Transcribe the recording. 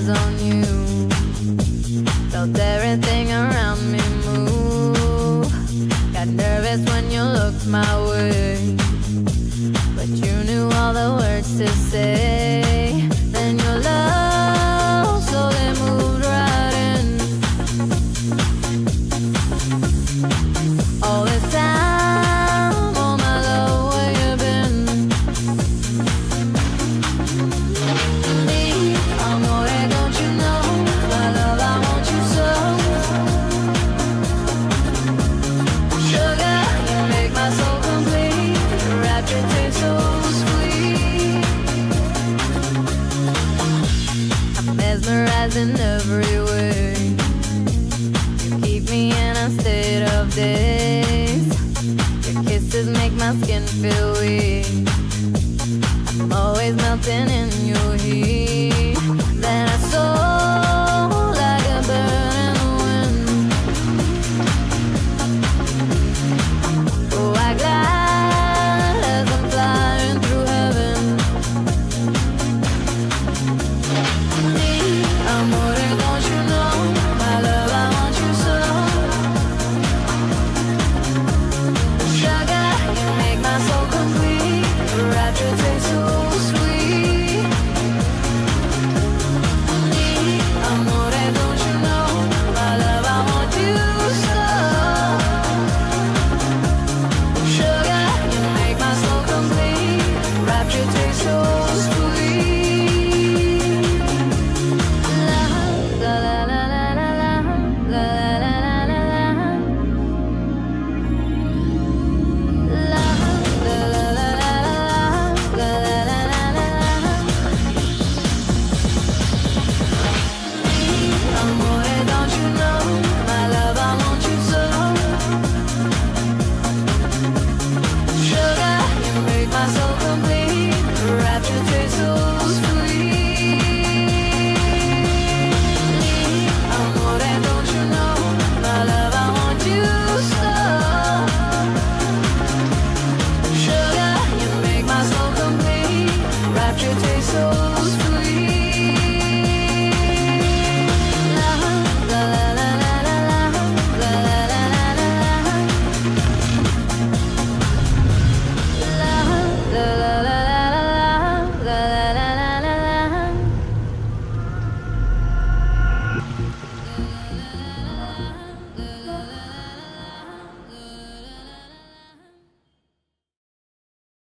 eyes on you. Felt everything around me move. Got nervous when you looked my way. But you knew all the words to say. every. You keep me in a state of. Your kisses make my skin feel weak. I'm always melting in your heat.